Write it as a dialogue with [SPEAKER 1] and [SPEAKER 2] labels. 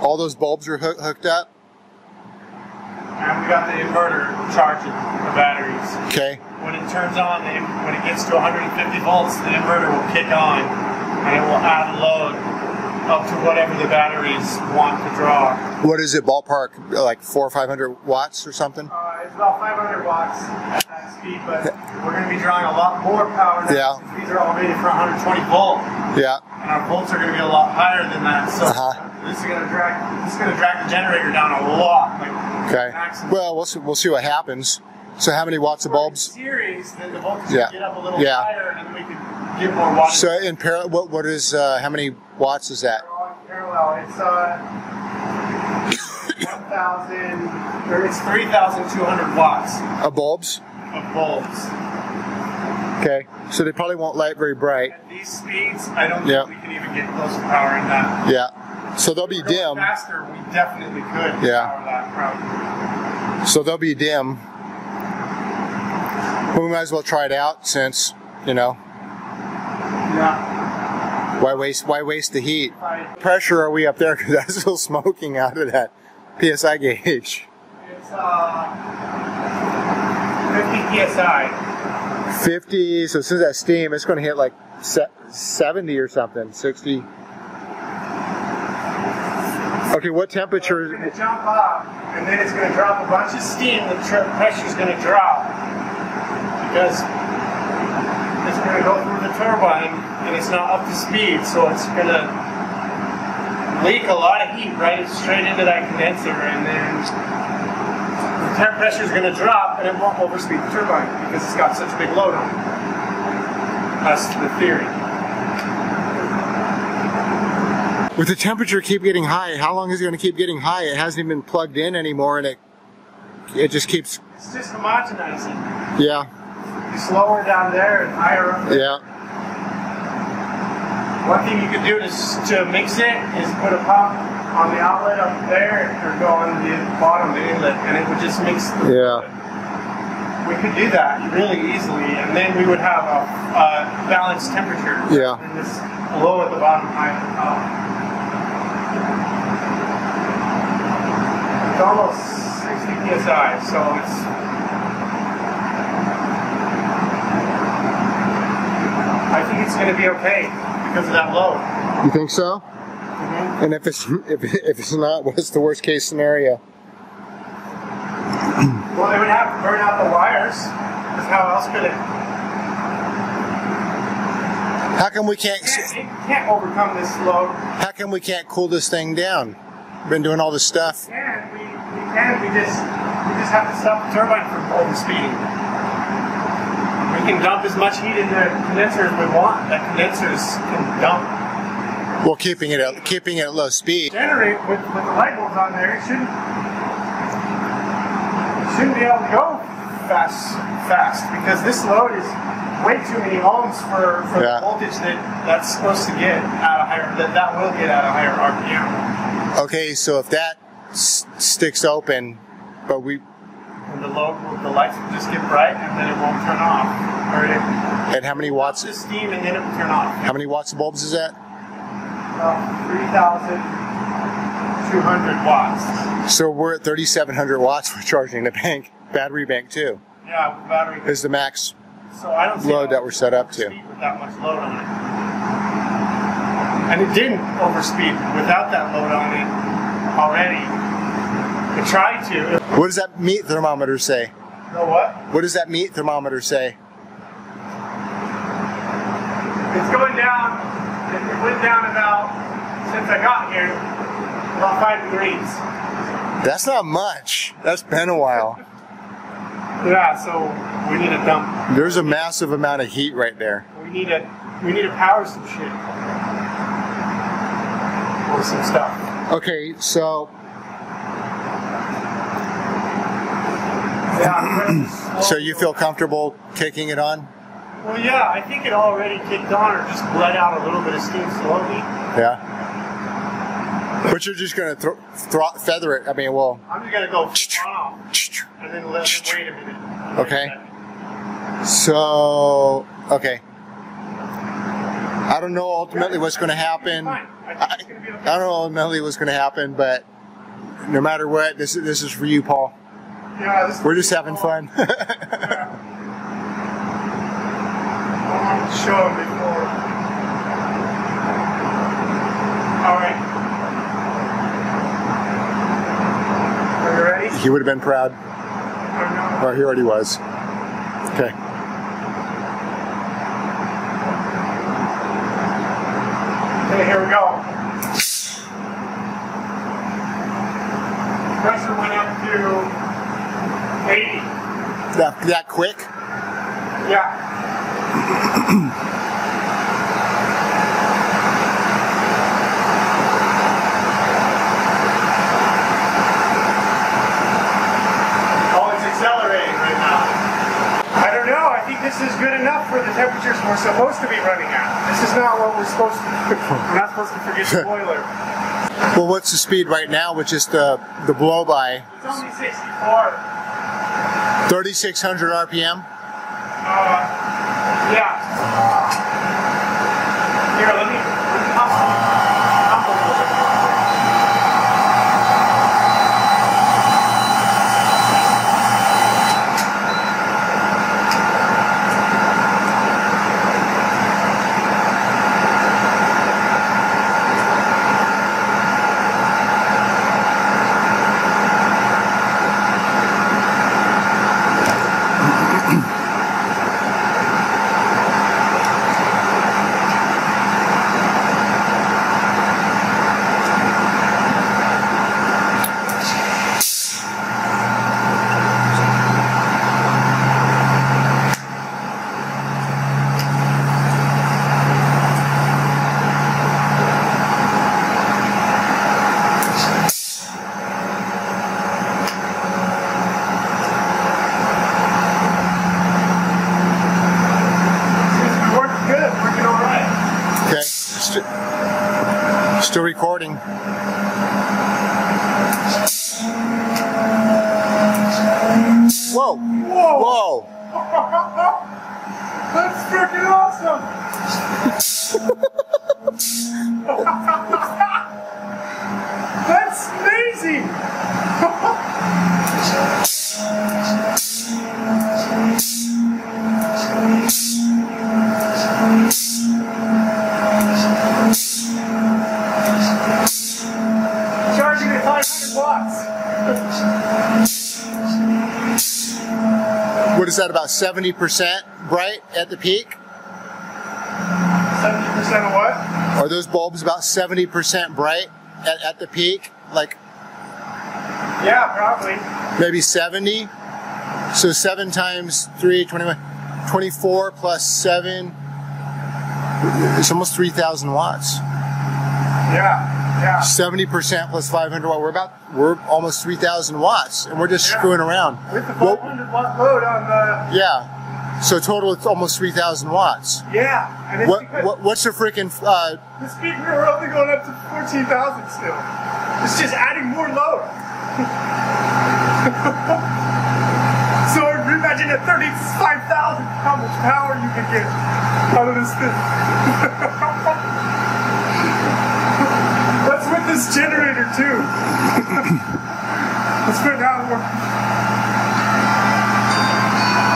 [SPEAKER 1] All those bulbs are hook, hooked up.
[SPEAKER 2] And we got the inverter charging the batteries.
[SPEAKER 1] Okay.
[SPEAKER 2] When it turns on, the, when it gets to 150 volts, the inverter will kick on and it will add a load up to whatever the batteries want to draw.
[SPEAKER 1] What is it? Ballpark like four or five hundred watts or something?
[SPEAKER 2] Uh, it's about 500 watts at that speed, but we're going to be drawing a lot more power
[SPEAKER 1] Yeah.
[SPEAKER 2] these are all rated for 120 volt,
[SPEAKER 1] Yeah.
[SPEAKER 2] and our volts are going to be a lot higher than that. So
[SPEAKER 1] Uh-huh.
[SPEAKER 2] This is going to drag this is to drag the generator down a lot. Like
[SPEAKER 1] Okay.
[SPEAKER 2] maximum.
[SPEAKER 1] Well, we'll see, we'll see what happens. So how many watts of bulbs?
[SPEAKER 2] Series, then the voltage
[SPEAKER 1] Yeah.
[SPEAKER 2] get up a little
[SPEAKER 1] Yeah.
[SPEAKER 2] higher, and then we can get more watts.
[SPEAKER 1] So in parallel, what what is uh, how many watts is that?
[SPEAKER 2] They're all in parallel. It's uh, 1,000, or it's 3,200 watts
[SPEAKER 1] Of bulbs?
[SPEAKER 2] of bulbs.
[SPEAKER 1] Okay. So they probably won't light very bright.
[SPEAKER 2] At these speeds, I don't
[SPEAKER 1] Yeah.
[SPEAKER 2] think we can even get close to powering that.
[SPEAKER 1] Yeah. So they'll be dim.
[SPEAKER 2] Faster, we definitely could
[SPEAKER 1] Yeah.
[SPEAKER 2] power that probably.
[SPEAKER 1] So they'll be dim. But we might as well try it out since you know
[SPEAKER 2] Yeah.
[SPEAKER 1] why waste why waste the heat?
[SPEAKER 2] I,
[SPEAKER 1] Pressure are we up there? Because that's still smoking out of that psi gauge.
[SPEAKER 2] it's uh, 50 psi.
[SPEAKER 1] 50. So since that steam, it's going to hit like 70 or something. 60. Okay, what temperature?
[SPEAKER 2] It's
[SPEAKER 1] temperature?
[SPEAKER 2] going to jump up, and then it's going to drop a bunch of steam. The tr- pressure's going to drop because it's going to go through the turbine, and it's not up to speed, so it's going to leak a lot of heat right straight into that condenser, and then the temp pressure is going to drop, and it won't overspeed the turbine because it's got such a big load on it. That's the theory.
[SPEAKER 1] With the temperature keep getting high, how long is it going to keep getting high? It hasn't even been plugged in anymore, and it it just keeps.
[SPEAKER 2] It's just homogenizing.
[SPEAKER 1] Yeah,
[SPEAKER 2] It's lower down there and higher up there.
[SPEAKER 1] yeah.
[SPEAKER 2] One thing you could do to, to mix it is put a pump on the outlet up there or go on the bottom, the inlet, and it would just mix the
[SPEAKER 1] Yeah.
[SPEAKER 2] We could do that really easily, and then we would have a, a balanced temperature.
[SPEAKER 1] Yeah.
[SPEAKER 2] And this low at the bottom, high at the top. It's almost 60 psi, so it's. I think it's going to be okay because of that load.
[SPEAKER 1] You think so? Mm-hmm. And if it's if, if it's not, what's the worst case scenario?
[SPEAKER 2] Well, they would have to burn out the wires. Because how else could it?
[SPEAKER 1] How come we can't?
[SPEAKER 2] Can't, it can't overcome this load.
[SPEAKER 1] How come we can't cool this thing down? We've been doing all this stuff.
[SPEAKER 2] And we, we can. We just we just have to stop the turbine from overspeeding. We can dump as much heat in the condenser as we want. The condensers can dump.
[SPEAKER 1] Well, keeping it at keeping it at low speed.
[SPEAKER 2] Generate with, with the light bulbs on there. It shouldn't it shouldn't be able to go fast fast because this load is way too many ohms for, for
[SPEAKER 1] Yeah.
[SPEAKER 2] the voltage that that's supposed to get at a higher that that will get at a higher RPM.
[SPEAKER 1] Okay, so if that s- sticks open, but we
[SPEAKER 2] And the load the lights will just get bright and then it won't turn off. Or it
[SPEAKER 1] and how many watts?
[SPEAKER 2] the steam and then it will turn off.
[SPEAKER 1] How many watts of bulbs is that?
[SPEAKER 2] About 3,200 watts.
[SPEAKER 1] So we're at 3,700 watts for charging the bank, battery bank too.
[SPEAKER 2] Yeah, battery.
[SPEAKER 1] Is the max
[SPEAKER 2] So I don't see
[SPEAKER 1] load that we're set up to.
[SPEAKER 2] overspeed With that much load on it. And it didn't overspeed without that load on it already. It tried to.
[SPEAKER 1] What does that meat thermometer say?
[SPEAKER 2] Know what?
[SPEAKER 1] What does that meat thermometer say?
[SPEAKER 2] It's going down. It went down about, since I got here, about five degrees.
[SPEAKER 1] That's not much. That's been a while.
[SPEAKER 2] Yeah, so we need to dump.
[SPEAKER 1] There's a massive amount of heat right there.
[SPEAKER 2] We need to, we need to power some shit. Or some stuff.
[SPEAKER 1] Okay, so
[SPEAKER 2] Yeah.
[SPEAKER 1] so you feel comfortable kicking it on?
[SPEAKER 2] Well, yeah, I think it already kicked on or just bled out a little bit of steam slowly.
[SPEAKER 1] Yeah. But you're just gonna thro- thro- feather it. I mean, well,
[SPEAKER 2] I'm just gonna go on and then let it wait a minute.
[SPEAKER 1] Okay. So, okay. I don't know ultimately what's going to happen.
[SPEAKER 2] I
[SPEAKER 1] I,
[SPEAKER 2] it's gonna be
[SPEAKER 1] I
[SPEAKER 2] okay.
[SPEAKER 1] don't know ultimately what's going to happen, but no matter what, this is this is for you, Paul.
[SPEAKER 2] Yeah,
[SPEAKER 1] We're just having fun.
[SPEAKER 2] Yeah. I wanted to show him before. All right. Are you ready?
[SPEAKER 1] he would have been proud.
[SPEAKER 2] Or
[SPEAKER 1] he already was. Okay.
[SPEAKER 2] Okay, here we go. Pressure went up to 80.
[SPEAKER 1] That that quick?
[SPEAKER 2] Yeah. oh, it's accelerating right now. I don't know. I think this is good enough for the temperatures we're supposed to be running at. This is not what we're supposed to. we're not supposed to forget the boiler.
[SPEAKER 1] Well, what's the speed right now with just the the blow by?
[SPEAKER 2] It's only 64.
[SPEAKER 1] 3,600 RPM.
[SPEAKER 2] Uh, yeah.
[SPEAKER 1] St- still recording. Whoa!
[SPEAKER 2] Whoa!
[SPEAKER 1] Whoa!
[SPEAKER 2] That's freaking awesome! That's amazing! Charging at 500.
[SPEAKER 1] What is that? About 70% bright at the peak?
[SPEAKER 2] 70% of what?
[SPEAKER 1] Are those bulbs about 70% bright at, at the peak? Like
[SPEAKER 2] Yeah, probably.
[SPEAKER 1] maybe 70? So 7 times 3, 21, 24 plus 7. It's almost 3,000 watts.
[SPEAKER 2] Yeah, yeah.
[SPEAKER 1] 70% plus 500 watt. We're about, we're almost 3,000 watts and we're just
[SPEAKER 2] Yeah.
[SPEAKER 1] screwing around.
[SPEAKER 2] With the
[SPEAKER 1] Well,
[SPEAKER 2] 500 watt load on the.
[SPEAKER 1] yeah. So total it's almost 3,000 watts.
[SPEAKER 2] Yeah, and
[SPEAKER 1] What, what what's the freaking uh,
[SPEAKER 2] the we were only going up to 14,000 still. It's just adding more load. so imagine at 35,000 how much power you could get out of this thing. This generator too. Let's it down.